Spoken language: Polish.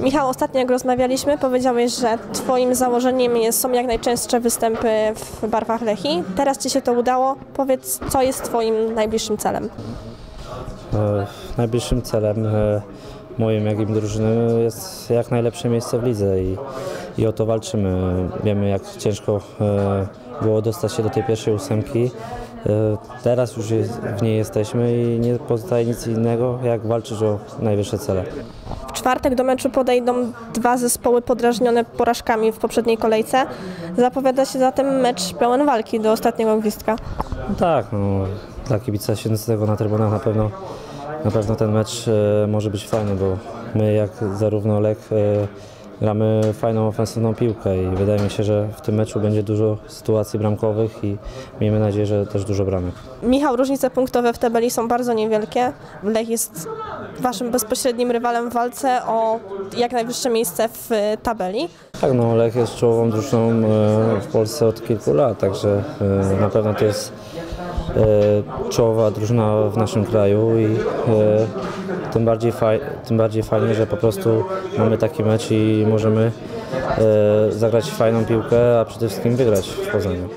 Michał, ostatnio jak rozmawialiśmy, powiedziałeś, że Twoim założeniem jest, są jak najczęstsze występy w barwach Lechi. Teraz Ci się to udało. Powiedz, co jest Twoim najbliższym celem? E, Najbliższym celem e, moim, jak i drużyny jest jak najlepsze miejsce w lidze i, i o to walczymy. Wiemy, jak ciężko e, było dostać się do tej pierwszej ósemki. E, Teraz już jest, w niej jesteśmy i nie pozostaje nic innego, jak walczyć o najwyższe cele. W czwartek do meczu podejdą dwa zespoły podrażnione porażkami w poprzedniej kolejce. Zapowiada się zatem mecz pełen walki do ostatniego gwizdka. No tak, no, dla kibica siedzącego na trybunach na pewno, na pewno ten mecz e, może być fajny, bo my jak zarówno Lech e, gramy fajną ofensywną piłkę i wydaje mi się, że w tym meczu będzie dużo sytuacji bramkowych i miejmy nadzieję, że też dużo bramek. Michał, różnice punktowe w tabeli są bardzo niewielkie. Lech jest Waszym bezpośrednim rywalem w walce o jak najwyższe miejsce w tabeli. Tak, no Lech jest czołową drużyną e, w Polsce od kilku lat, także e, na pewno to jest czołowa drużyna w naszym kraju i e, tym bardziej, tym bardziej fajnie, że po prostu mamy taki mecz i możemy e, zagrać fajną piłkę, a przede wszystkim wygrać w Poznaniu.